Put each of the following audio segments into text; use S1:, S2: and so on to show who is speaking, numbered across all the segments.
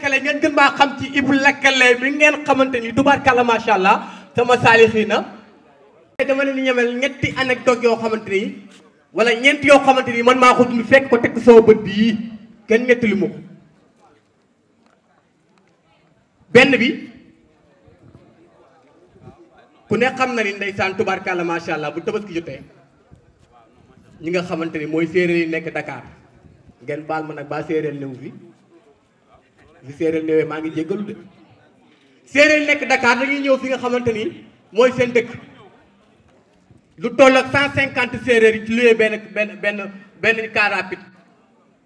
S1: lakkale ngeen gën maa xam ci ibu lakkale mi ngeen xamante ni tubaarkàlla macha allah sama saalixiina dama leen ñemel ñetti anecdote yoo xamante ni wala ñeent yoo xamante ni man maa ko dund fekk ko teg sama bët bii kenn ñetti li ma ko benn bi ku ne xam na ni ndeysaan tubaarkàlla macha allah bu tabaski jotee ñi nga xamante ni mooy séeréer yi nekk Dakar ngeen baal ma nag baa séeréer néew fi fi séeréer néewee maa ngi jéggalu de séeréer yi nekk Dakar dañuy ñëw fi nga xamante ni mooy seen dëkk lu toll ak cent cinquante séeréer yi ci luyee benn benn benn benn car rapide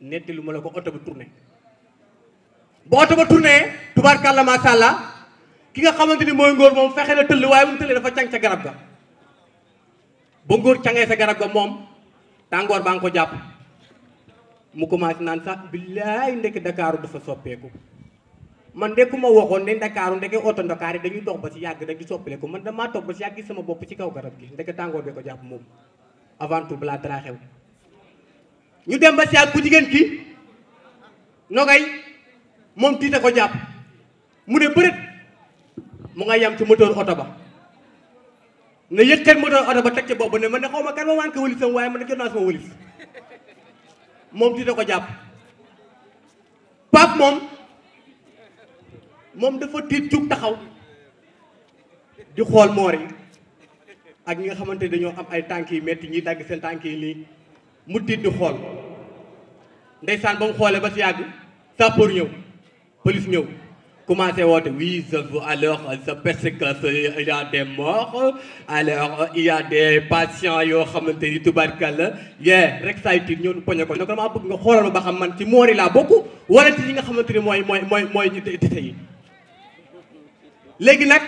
S1: netti lu ma la ko oto bi tourné ba oto ba tourné tubaarkàlla macha allah ki nga xamante ni mooy ngóor moom fexe na tëll waaye mu tëllee dafa càng ca garab ga ba ngóor cangee sa garab ga moom tàngoor baa nga ko jàpp mu commencé naan sax billaay ndekk Dakaaru dafa soppeeku man de ku ma waxoon ne ndakaaru ndeke oto ndakaar yi dañuy dox ba si yàgg rek di soppale ko man damaa toog ba si yàgg gis sama bopp ci kaw garab gi ndeke tàngoor bi ko jàpp moom avant tout balaa dara xew ñu dem ba si ak ku jigéen ki nogay moom tiita ko jàpp mu ne bërët mu nga yam ci moteur oto ba ne yëkkat moteur oto ba teg ci boobu ne man ne xaw ma kan ma wànk wëlisam waaye man ne jot naa sama wëlis moom tiita ko jàpp Pape moom moom dafa tiit jug taxaw di xool moor yi ak ñi nga xamante dañoo am ay tànk yi metti ñiy dagg seen tànk yi nii mu tiit di xool ndeysaan ba mu xoolee ba si yàgg sapeur ñëw police ñëw commencé woote oui je vous alors je pense que il y a des morts alors il y a des patients yoo xamante ni tubarkalla yee rek saa yu tiit ñëw poñe ko ne ko maa bëgg nga xoolal ba xam man ci moori laa bokk wala ci ñi nga xamante ni mooy mooy mooy mooy ñu dese yi léegi nag.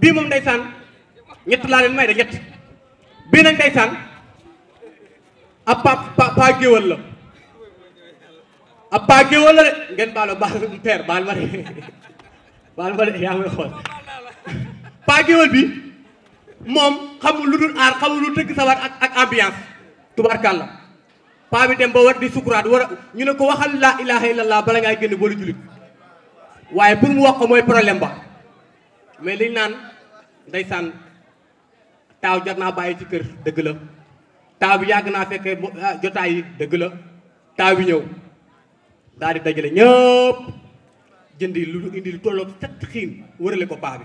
S1: bii moom ndeysaan ñett laa leen may de ñett bii nag ndeysaan ab pa pa pa géwël la ab pa géwël la de ngeen baal baal père baal ma de baal ma de yaa ngi xool pa géwël bi moom xamul lu dul aar xamul lu tëgg sawar ak ak ambiance tubaarkàlla paa bi dem ba war di sukuraat war a ñu ne ko waxal laa ilaha illallah bala ngaa génn boolu julit waaye pour mu wax ko mooy problème ba mais liñ naan ndeysaan taaw jar naa bàyyi ci kër dëgg la taaw bi yàgg naa fekkee bo- ah, jotaay yi dëgg la taaw bi ñëw daal di dajale ñëpp jëndi lu indi lu tolloog set xiin wërale ko paa bi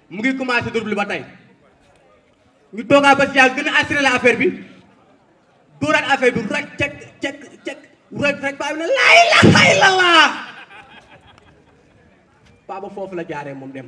S1: mu ngi commencé double ba tey ñu toogaa ba si yàlla gën a assuré la affaire bi dóoraat affaire bi rek cek cek cek rek rek baa bi ne laa ilaaha illallaah paa ba foofu la jaaree moom dem